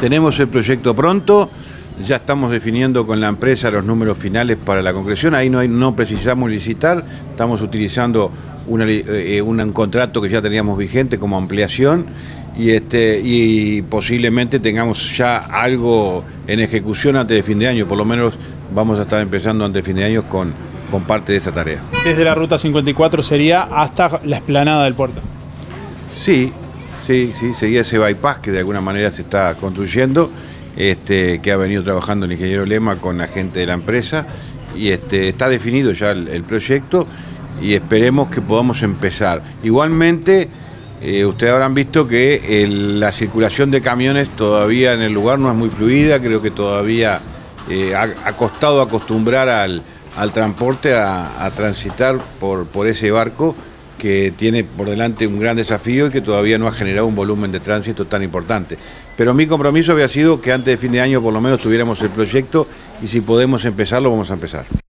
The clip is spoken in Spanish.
Tenemos el proyecto pronto, ya estamos definiendo con la empresa los números finales para la concreción, ahí no, no precisamos licitar, estamos utilizando eh, un contrato que ya teníamos vigente como ampliación y, este, y posiblemente tengamos ya algo en ejecución antes de fin de año, por lo menos vamos a estar empezando antes de fin de año con, con parte de esa tarea. Desde la ruta 54 sería hasta la esplanada del puerto. Sí, sí, sí, sería ese bypass que de alguna manera se está construyendo, este, que ha venido trabajando el ingeniero Lema con la gente de la empresa y este, está definido ya el, proyecto y esperemos que podamos empezar. Igualmente, eh, ustedes habrán visto que la circulación de camiones todavía en el lugar no es muy fluida, creo que todavía eh, ha, costado acostumbrar al, transporte a, transitar por, por ese barco que tiene por delante un gran desafío y que todavía no ha generado un volumen de tránsito tan importante. Pero mi compromiso había sido que antes de fin de año por lo menos tuviéramos el proyecto y si podemos empezarlo vamos a empezar.